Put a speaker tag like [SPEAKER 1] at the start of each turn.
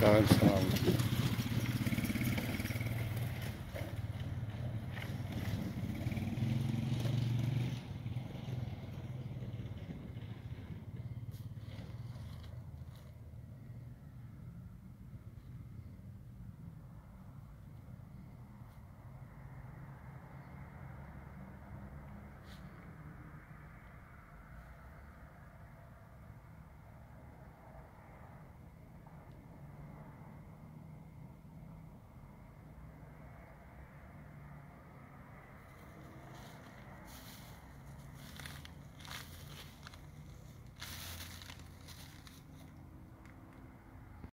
[SPEAKER 1] Kain um,